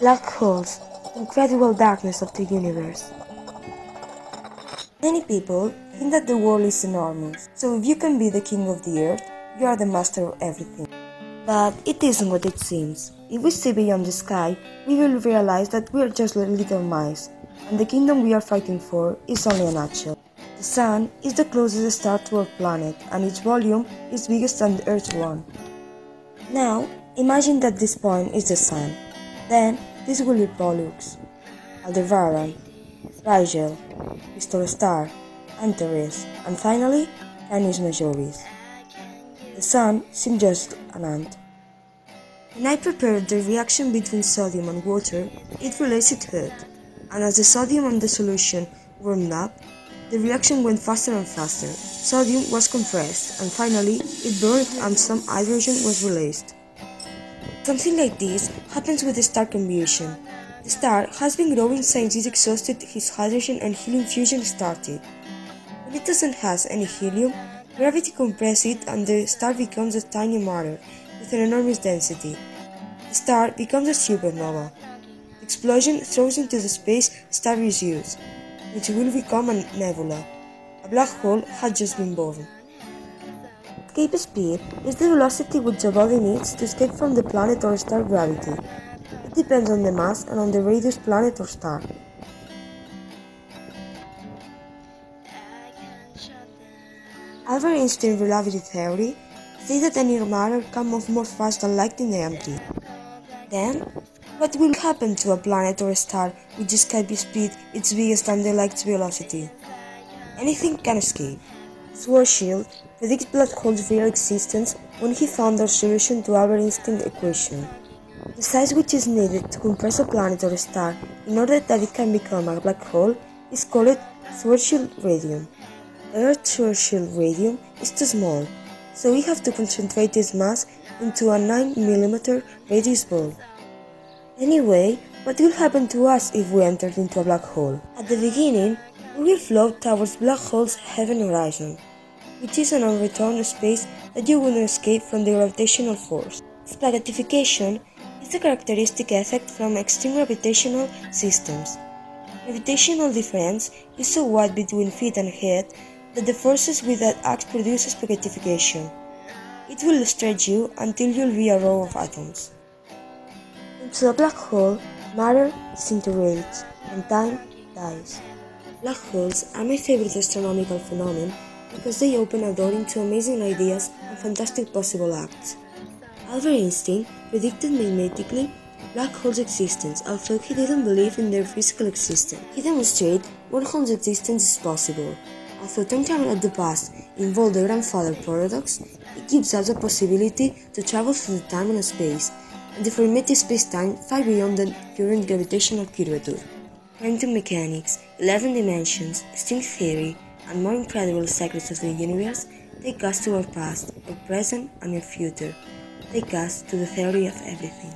Black holes, incredible darkness of the universe. Many people think that the world is enormous, so if you can be the king of the earth, you are the master of everything. But it isn't what it seems. If we see beyond the sky, we will realize that we are just little mice, and the kingdom we are fighting for is only a nutshell. The Sun is the closest star to our planet, and its volume is bigger than the Earth's one. Now, imagine that this point is the Sun. Then, this will be Pollux, Aldebaran, Rigel, Crystal Star, Antares, and finally, Canis Majoris. The Sun seemed just an ant. When I prepared the reaction between sodium and water, it released heat, and as the sodium and the solution warmed up, the reaction went faster and faster. Sodium was compressed, and finally, it burned and some hydrogen was released. Something like this happens with the star combustion. The star has been growing since it exhausted its hydrogen and helium fusion started. When it doesn't have any helium, gravity compresses it and the star becomes a tiny matter with an enormous density. The star becomes a supernova. The explosion throws into the space star residues, which will become a nebula. A black hole had just been born. Escape speed is the velocity which a body needs to escape from the planet or star gravity. It depends on the mass and on the radius planet or star. Albert Einstein's relativity theory says that any matter can move more fast than light in the empty. Then, what will happen to a planet or a star which escape speed its biggest than the light's velocity? Anything can escape. Schwarzschild predicts black holes' real existence when he found a solution to our Einstein's equation. The size which is needed to compress a planet or a star in order that it can become a black hole is called Schwarzschild radium. Earth's Schwarzschild radium is too small, so we have to concentrate its mass into a 9 mm radius ball. Anyway, what will happen to us if we enter into a black hole? At the beginning, we will float towards black hole's event horizon, which is an unreturned space that you not escape from the gravitational force. Spaghettification is a characteristic effect from extreme gravitational systems. Gravitational difference is so wide between feet and head that the forces with that act produce spaghettification. It will stretch you until you'll be a row of atoms. Into a black hole, matter disintegrates and time dies. Black holes are my favorite astronomical phenomenon because they open a door into amazing ideas and fantastic possible acts. Albert Einstein predicted mathematically black holes' existence, although he didn't believe in their physical existence. He demonstrated wormhole's existence is possible, Although time travel at the past involved the grandfather paradox, it gives us the possibility to travel through the time and space, and deformate space-time far beyond the current gravitational curvature. Quantum mechanics, 11 dimensions, string theory, and more incredible secrets of the universe take us to our past, our present, and our future. Take us to the theory of everything.